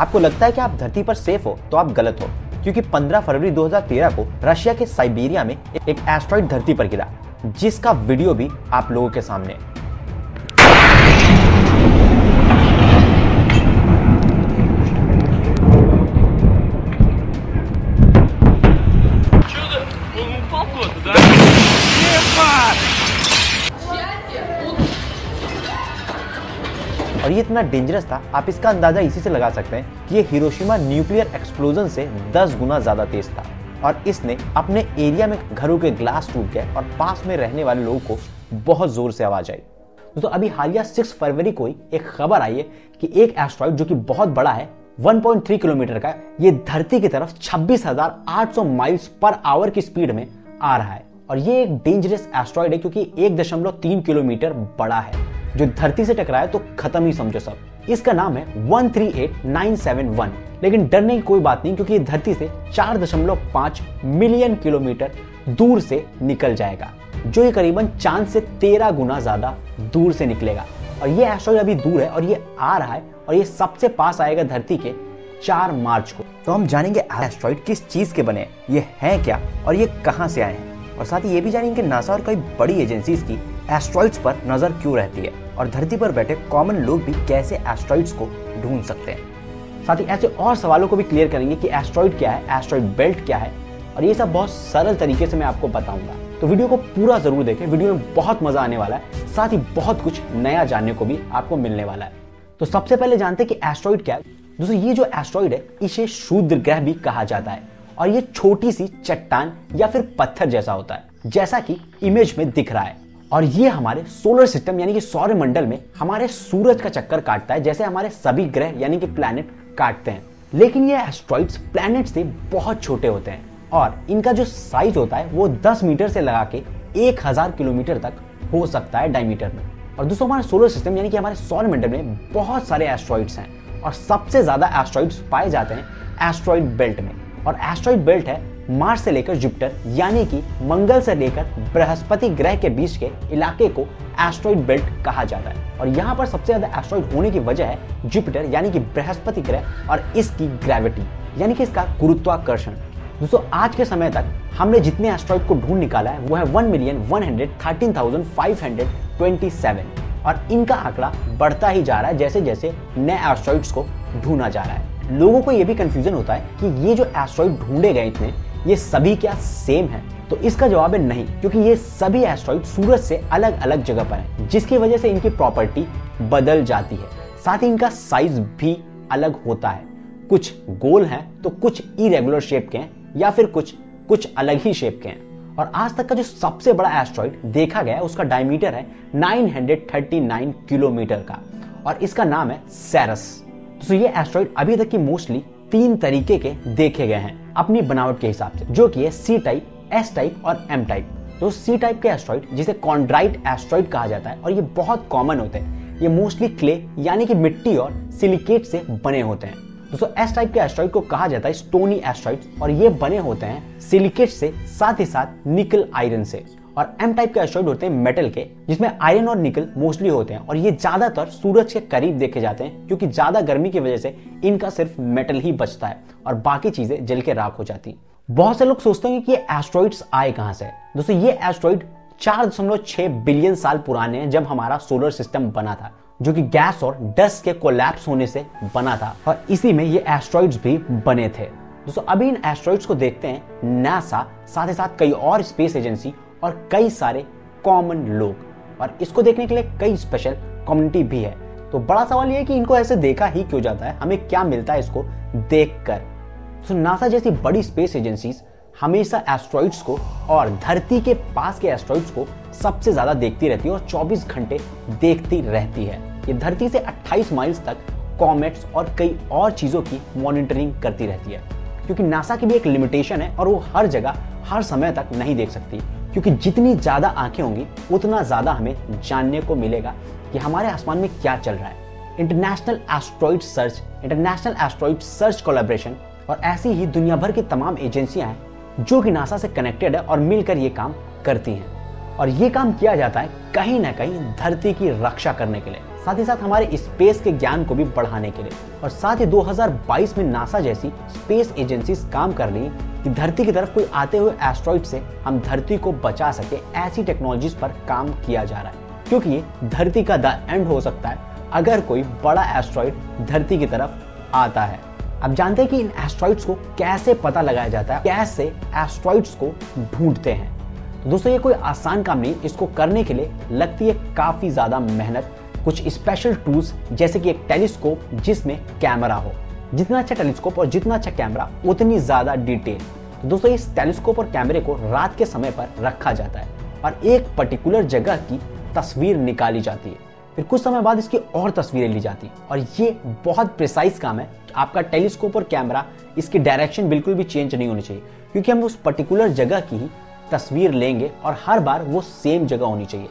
आपको लगता है कि आप धरती पर सेफ़ हो तो आप गलत हो, क्योंकि 15 फरवरी 2013 को रशिया के साइबेरिया में एक एस्ट्रॉइड धरती पर गिरा, जिसका वीडियो भी आप लोगों के सामने है। ये इतना डेंजरस था आप इसका अंदाज़ा इसी से लगा सकते हैं कि ये हिरोशिमा न्यूक्लियर एक्सप्लोजन से 10 गुना ज़्यादा तेज था। और इसने अपने एरिया में घरों के ग्लास टूट गए और पास में रहने वाले लोगों को बहुत ज़ोर से आवाज़ आई। दोस्तों अभी हालिया 6 फरवरी को ही एक खबर आई है कि एक एस्ट्रॉइड जो कि बहुत बड़ा है 1.3 किलोमीटर का ये धरती की तरफ़ 26,800 माइल्स पर आवर की स्पीड में आ रहा है। और ये एक डेंजरस एस्ट्रॉइड है क्योंकि 1.3 किलोमीटर बड़ा है। जो धरती से टकराए तो खत्म ही समझो सब। इसका नाम है 138971 लेकिन डरने की कोई बात नहीं, क्योंकि ये धरती से 4.5 मिलियन किलोमीटर दूर से निकल जाएगा, जो ये करीबन चाँद से 13 गुना ज़्यादा दूर से निकलेगा। और ये एस्ट्रॉइड अभी दूर है और ये आ रहा है और ये सबसे पास आएगा धरती के 4 मार्च को। तो हम जानेंगे एस्ट्रॉइड किस चीज़ के बने ये हैं क्या और ये कहाँ से आए हैं? और साथ ही ये भी जानेंगे नासा और कई बड़ी एजेंसीज की एस्ट्रॉइड्स पर नज़र क्यों रहती है? और धरती पर बैठे कॉमन लोग भी कैसे एस्ट्रॉइड्स को ढूंढ सकते हैं? साथ ही ऐसे और सवालों को भी क्लियर करेंगे कि एस्ट्रॉइड क्या है एस्ट्रॉइड बेल्ट क्या है? और ये सब बहुत सरल तरीके से मैं आपको बताऊँगा। तो वीडियो को पूरा ज़रूर देखें। वीडियो में बहुत मज़ा आने वाला है। साथ ही बहुत कुछ नया जानने को भी आपको मिलने वाला है। तो सबसे पहले जानते हैं कि एस्ट्रॉइड क्या है। दोस्तों, ये जो एस्ट्रॉइड है, इसे शूद्र ग्रह भी कहा जाता है। और ये छोटी सी चट्टान या फिर पत्थर जैसा होता है, जैसा कि इमेज में दिख रहा है। और ये हमारे सोलर सिस्टम यानी कि सौर मंडल में हमारे सूरज का चक्कर काटता है, जैसे हमारे सभी ग्रह, यानी कि प्लैनेट काटते हैं। लेकिन ये एस्ट्रॉइड्स प्लैनेट से बहुत छोटे होते हैं और इनका जो साइज़ होता है, वो 10 मीटर से लगा के 1000 किलोमीटर तक हो सकता है डायमीटर में। और दोस्तों, हमारे सोलर सिस्टम यानी कि हमारे सौर मंडल में बहुत सारे एस्ट्रॉइड्स हैं और सबसे ज़्यादा एस्ट्रॉइड्स पाए जाते हैं एस्ट्रॉइड बेल्ट में। और एस्ट्रॉइड बेल्ट है मार्स से लेकर जुपिटर, यानी कि मंगल से लेकर बृहस्पति ग्रह के बीच के इलाके को एस्ट्रॉइड बेल्ट कहा जाता है। और यहाँ पर सबसे ज़्यादा एस्ट्रॉइड होने की वजह है जुपिटर, यानी कि बृहस्पति ग्रह और इसकी ग्रेविटी यानी कि इसका गुरुत्वाकर्षण। दोस्तों, आज के समय तक हमने जितने एस्ट्रॉइड को ढूंढ निकाला है, वो है one million one hundred thirteen thousand five hundred twenty seven और इनका आंकड़ा बढ़ता ही जा रहा है जैसे जैसे नए एस्ट्रॉइड्स को ढूंढा जा रहा है। लोगों को ये भी कंफ्यूजन होता है कि ये जो एस्ट्रॉइड ढूंढे गए इतने ये सभी क्या सेम है? तो इसका जवाब है नहीं, क्योंकि ये सभी एस्ट्रॉइड सूरज से अलग अलग जगह पर हैं, जिसकी वजह से इनकी प्रॉपर्टी बदल जाती है। साथ ही इनका साइज़ भी अलग होता है। कुछ गोल हैं तो कुछ इरेगुलर शेप के हैं, या फिर कुछ कुछ अलग ही शेप के हैं। और आज तक का जो सबसे बड़ा एस्ट्रॉइड देखा गया उसका डायमीटर है 939 किलोमीटर का, और इसका नाम है सेरस तो ये एस्ट्रॉइड अभी तक की मोस्टली तीन तरीके के देखे गए हैं अपनी बनावट के हिसाब से, जो कि है सी टाइप एस टाइप और एम टाइप तो सी टाइप के एस्ट्रॉइड जिसे कॉन्ड्राइट एस्ट्रॉइड कहा जाता है, और ये बहुत कॉमन होते हैं। ये मोस्टली क्ले यानी कि मिट्टी और सिलिकेट से बने होते हैं। दोस्तों एस टाइप के एस्ट्रॉइड को कहा जाता है स्टोनी एस्ट्रॉइड और ये बने होते हैं सिलिकेट से, साथ ही साथ निकल आयरन से। और एम टाइप के एस्ट्रॉइड होते हैं मेटल के, जिसमें आयरन और निकल मोस्टली होते हैं। और ये ज़्यादातर सूरज के करीब देखे जाते हैं, क्योंकि ज़्यादा गर्मी की वजह से इनका सिर्फ़ मेटल ही बचता है और बाकी चीज़ें जल के राख हो जाती बहुत से लोग सोचते हैं कि ये एस्ट्रॉइड्स आए कहाँ से दोस्तों, ये एस्ट्रॉइड चार दशमलव छह बिलियन साल पुराने हैं जब हमारा सोलर सिस्टम बना था, जो कि गैस और डस्ट के कोलैप्स होने से बना था। और इसी में ये एस्ट्रॉइड्स भी बने थे। दोस्तों, अभी इन एस्ट्रॉइड्स को देखते हैं नासा साथ ही साथ कई और स्पेस एजेंसी और कई सारे कॉमन लोग। और इसको देखने के लिए कई स्पेशल कम्युनिटी भी है। तो बड़ा सवाल यह कि इनको ऐसे देखा ही क्यों जाता है? हमें क्या मिलता है इसको देख कर तो नासा जैसी बड़ी स्पेस एजेंसीज हमेशा एस्ट्रॉइड्स को और धरती के पास के एस्ट्रॉइड्स को सबसे ज़्यादा देखती रहती है और 24 घंटे देखती रहती है। ये धरती से 28 माइल्स तक कॉमेट्स और कई और चीज़ों की मॉनिटरिंग करती रहती है। क्योंकि नासा की भी एक लिमिटेशन है और वो हर जगह, हर समय तक नहीं देख सकती। क्योंकि जितनी ज़्यादा आँखें होंगी, उतना ज़्यादा हमें जानने को मिलेगा कि हमारे आसमान में क्या चल रहा है। International asteroid search international asteroid search collaboration और ऐसी ही दुनिया भर की तमाम एजेंसियाँ हैं जो कि नासा से कनेक्टेड है और मिलकर ये काम करती हैं। और ये काम किया जाता है कहीं ना कहीं धरती की रक्षा करने के लिए, साथ ही साथ हमारे स्पेस के ज्ञान को भी बढ़ाने के लिए। और साथ ही 2022 में नासा जैसी स्पेस एजेंसीज काम कर रही कि धरती की तरफ़ कोई आते हुए एस्ट्रॉइड से हम धरती को बचा सके, ऐसी टेक्नोलॉजीज़ पर काम किया जा रहा है। क्योंकि धरती का द एंड हो सकता है, अगर कोई बड़ा एस्ट्रॉइड धरती की तरफ़ आता है। अब जानते हैं कि इन एस्ट्रॉइड्स को कैसे पता लगाया जाता है, कैसे एस्ट्रॉइड्स को ढूंढते हैं। तो दोस्तों, ये कोई आसान काम नहीं, इसको करने के लिए लगती है काफ़ी ज़्यादा मेहनत, कुछ स्पेशल टूल्स जैसे कि एक टेलीस्कोप जिसमें कैमरा हो। जितना अच्छा टेलीस्कोप और जितना अच्छा कैमरा उतनी ज़्यादा डिटेल तो दोस्तों, इस टेलीस्कोप और कैमरे को रात के समय पर रखा जाता है और एक पर्टिकुलर जगह की तस्वीर निकाली जाती है। फिर कुछ समय बाद इसकी और तस्वीरें ली जाती हैं और ये बहुत प्रिसाइज काम है। आपका टेलीस्कोप और कैमरा, इसकी डायरेक्शन बिल्कुल भी चेंज नहीं होनी चाहिए, क्योंकि हम उस पर्टिकुलर जगह की ही तस्वीर लेंगे और हर बार वो सेम जगह होनी चाहिए।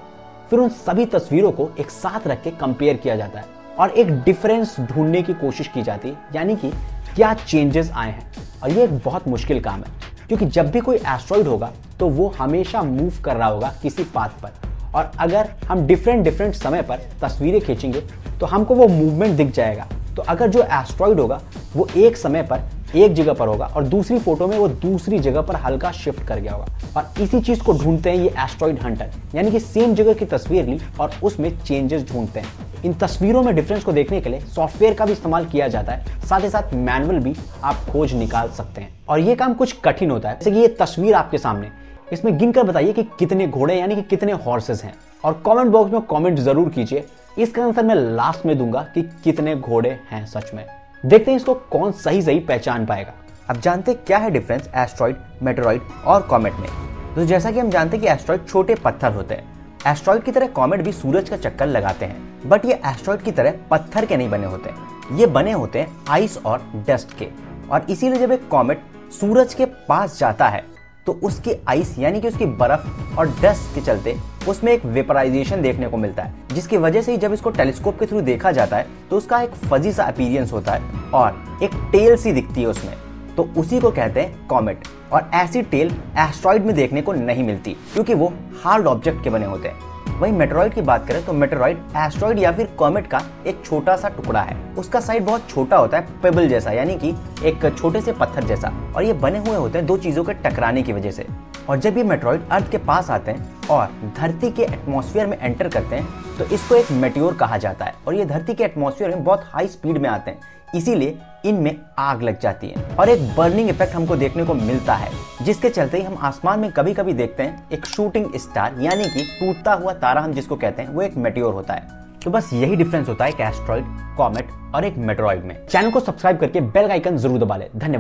फिर उन सभी तस्वीरों को एक साथ रख के कंपेयर किया जाता है और एक डिफरेंस ढूँढने की कोशिश की जाती है, यानी कि क्या चेंजेस आए हैं। और ये एक बहुत मुश्किल काम है, क्योंकि जब भी कोई एस्ट्रॉइड होगा तो वो हमेशा मूव कर रहा होगा किसी पाथ पर। और अगर हम डिफरेंट डिफरेंट समय पर तस्वीरें खींचेंगे तो हमको वो मूवमेंट दिख जाएगा। तो अगर जो एस्ट्रॉइड होगा, वो एक समय पर एक जगह पर होगा और दूसरी फ़ोटो में वो दूसरी जगह पर हल्का शिफ्ट कर गया होगा। और इसी चीज़ को ढूंढते हैं ये एस्ट्रॉइड हंटर यानी कि सेम जगह की तस्वीर ली और उसमें चेंजेस ढूंढते हैं। इन तस्वीरों में डिफरेंस को देखने के लिए सॉफ्टवेयर का भी इस्तेमाल किया जाता है। साथ ही साथ मैनुअल भी आप खोज निकाल सकते हैं। और ये काम कुछ कठिन होता है। जैसे कि ये तस्वीर आपके सामने। इसमें गिनकर बताइए कि कितने घोड़े यानी कि कितने हॉर्सेस हैं। और कमेंट बॉक्स में कमेंट ज़रूर कीजिए। इसका आंसर मैं लास्ट में दूँगा कि कितने घोड़े हैं सच में। देखते हैं इसको कौन सही सही पहचान पाएगा। अब जानते हैं क्या है डिफरेंस एस्ट्रॉइड मेटेरॉइड और कॉमेट में? तो जैसा कि हम जानते हैं कि एस्ट्रॉइड छोटे पत्थर होते हैं। एस्ट्रॉइड की तरह कॉमेट भी सूरज का चक्कर लगाते हैं बट ये एस्ट्रॉइड की तरह पत्थर के नहीं बने होते। ये बने होते हैं आइस और डस्ट के। और इसीलिए जब एक कॉमेट सूरज के पास जाता है तो उसकी आइस यानी कि उसकी बर्फ़ और डस्ट के चलते उसमें एक वेपराइजेशन देखने को मिलता है, जिसकी वजह से ही जब इसको टेलीस्कोप के थ्रू देखा जाता है तो उसका एक फजी सा अपीरियंस होता है और एक टेल सी दिखती है उसमें। तो उसी को कहते हैं कॉमेट और ऐसी टेल एस्ट्रॉइड में देखने को नहीं मिलती, क्योंकि वो हार्ड ऑब्जेक्ट के बने होते हैं। वही मेट्रॉइड की बात करें तो मेट्रॉइड एस्ट्रॉइड या फिर कॉमेट का एक छोटा सा टुकड़ा है। उसका साइड बहुत छोटा होता है पेबल जैसा, यानी कि एक छोटे से पत्थर जैसा। और ये बने हुए होते हैं दो चीज़ों के टकराने की वजह से। और जब ये मेट्रॉइड अर्थ के पास आते हैं और धरती के एटमॉस्फेयर में एंटर करते हैं तो इसको एक मेट्योर कहा जाता है। और ये धरती के एटमॉस्फेयर में बहुत हाई स्पीड में आते हैं। इसीलिए इनमें आग लग जाती है। और एक बर्निंग इफ़ेक्ट हमको देखने को मिलता है। जिसके चलते ही हम आसमान में कभी कभी देखते हैं, एक शूटिंग स्टार यानी कि टूटता हुआ तारा हम जिसको कहते हैं, वो एक मेट्योर होता है। तो बस यही डिफरेंस होता है एक एस्ट्रॉइड कॉमेट और एक मेट्रॉइड में। चैनल को सब्सक्राइब करके बेल आइकन ज़रूर दबा ले। धन्यवाद।